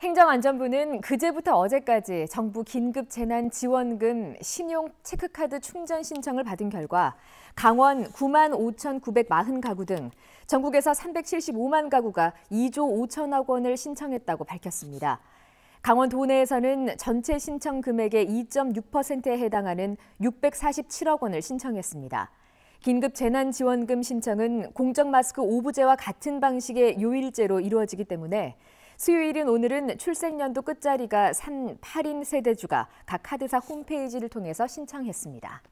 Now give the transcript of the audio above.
행정안전부는 그제부터 어제까지 정부 긴급 재난 지원금 신용 체크카드 충전 신청을 받은 결과 강원 9만 5,940 가구 등 전국에서 375만 가구가 2조 5천억 원을 신청했다고 밝혔습니다. 강원 도내에서는 전체 신청 금액의 2.6%에 해당하는 647억 원을 신청했습니다. 긴급 재난 지원금 신청은 공적 마스크 오부제와 같은 방식의 요일제로 이루어지기 때문에 수요일인 오늘은 출생연도 끝자리가 산 8인 세대주가 각 카드사 홈페이지를 통해서 신청했습니다.